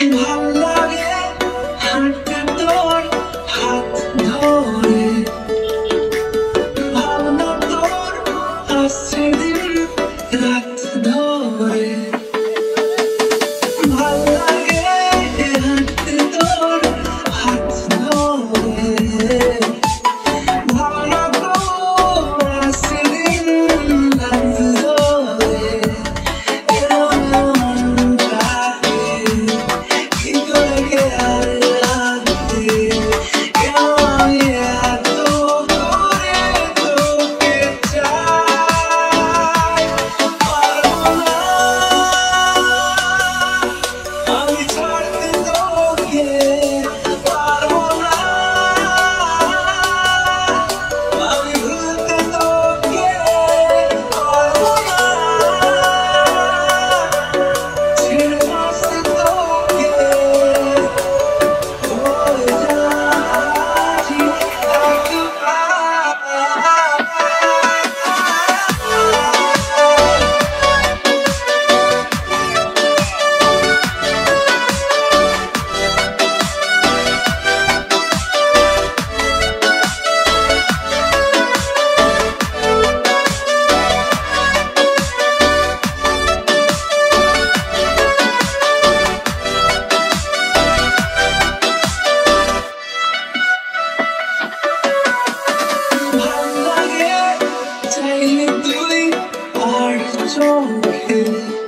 ভালো লাগে হাঁটতে তোর হাত ধরে। ভাবনা তোর আসছে দিন রাত ধরে। ভালো লাগে হাঁটতে তোর হাত ধরে। عايش عمري حلو